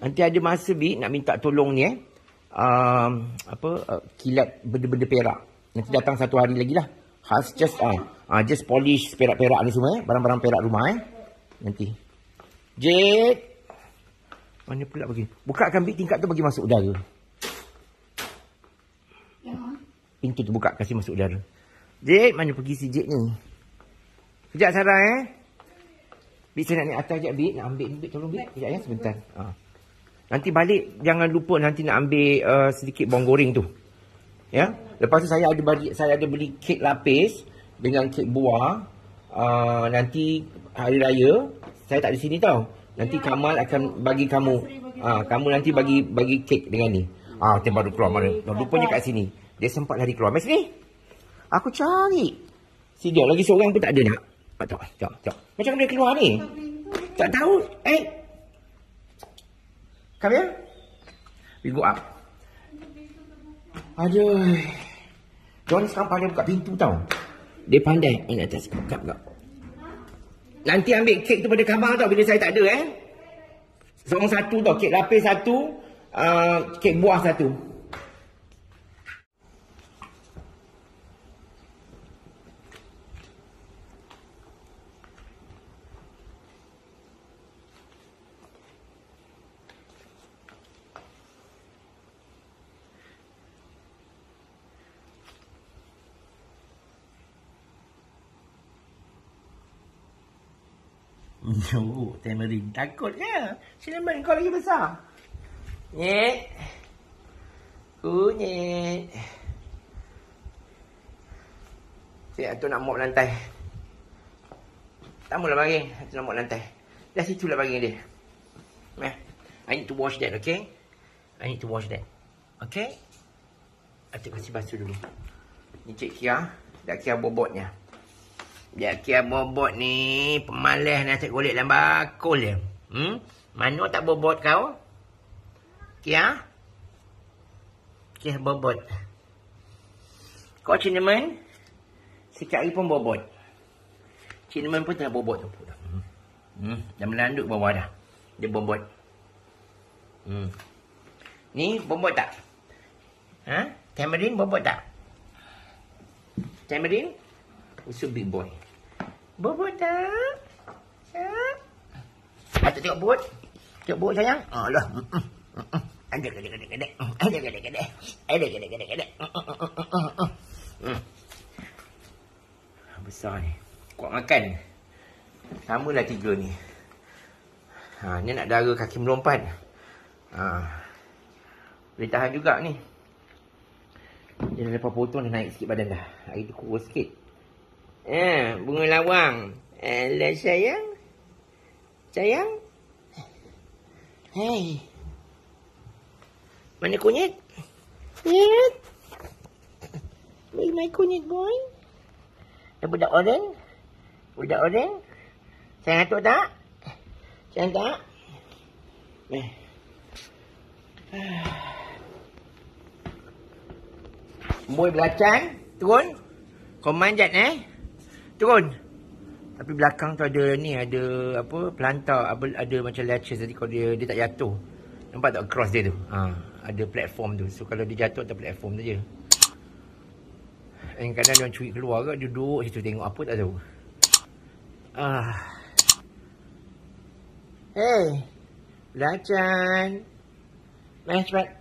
Nanti ada masa Bi nak minta tolong ni eh. Um, apa uh, kilat benda-benda perak. Nanti datang satu hari lagi lah. Has just ah uh, uh, just polish perak-perak ni semua eh. Barang-barang perak rumah eh. Nanti. Jet. Mana pula bagi? Bukakan bit tingkat tu bagi masuk udara. Pintu tu buka kasih masuk udara. Jet, mana pergi si Jet ni? Sekejap Sarah eh. Bit saya nak naik atas sekejap Bit. Nak ambil Bit tolong Bit. Sekejap ya sebentar. Ha. Nanti balik jangan lupa nanti nak ambil uh, sedikit bawang goreng tu. Ya. Lepas tu saya ada bagi saya ada beli kek lapis dengan kek buah. Uh, nanti hari raya saya tak di sini tau. Nanti ya. Kamal akan bagi kamu. Ah, uh, kamu nanti bagi bagi kek dengan ni. Ah, uh, baru keluar mana. Rupanya kat sini. Dia sempat lari keluar. Mari sini. Aku cari. Si dia lagi seorang pun tak ada nak. Tak, tak, tak. Macam mana dia keluar ni? Tak tahu. Eh. Come here. We go up. Aduh. John sekarang pandai buka pintu tau. Dia pandai. Ini atas. Buka, buka. Nanti ambil kek tu pada kamar tau. Bila saya tak ada eh. Seorang satu tau. Kek lapis satu. Uh, kek buah satu. Yo, Tamarin. Takut ke? Cinnamon kau lagi besar. Nyet. Kunyit. Cik, tu nak mop lantai. Tak mula bagi. Tu nak mop lantai. Dah situ lah bagi dia. Meh. I need to wash that, okay? I need to wash that. Okay? Atuk kasih basuh dulu. Ni Cik Kia. Dah Kia bobotnya. Biar Kia bobot ni pemalas nasi golek dalam bakul dia. Hmm? Mana tak bobot kau? Kia? Kia bobot. Kau cinnamon? Sikap pun bobot. Cinnamon pun tengah bobot. Hmm. hmm. Dah melanduk bawah dah. Dia bobot. Hmm. Ni bobot tak? Ha? Tamarin bobot tak? Tamarin? It's a big boy. Bobot tak? Ya? Atuk tengok bobot. Tengok bobot sayang. Oh lah. Ada gede-gede-gede. Ada gede-gede. Ada gede-gede-gede. Besar ni. Kuat makan. Sama lah tiga ni. Ha, ni nak dara kaki melompat. Ha. Boleh tahan juga ni. Dia dah lepas potong dah naik sikit badan dah. Hari tu kurus sikit. Eh, bunga lawang. Alah sayang. Sayang. Hei. Mana kunyit? Kunyit. Where my kunyit boy? Eh, budak orang? Budak orang? Sayang atuk tak? Sayang tak? Eh. Boy belacang. Turun. Kau manjat eh? Turun. Tapi belakang tu ada ni ada apa pelantar apa ada macam latches tadi kalau dia dia tak jatuh. Nampak tak cross dia tu? Ha, ada platform tu. So kalau dia jatuh atas platform tu je. Yang kadang dia orang curi keluar ke duduk situ tengok apa tak tahu. Ah. Hey. Belacan. Main cepat.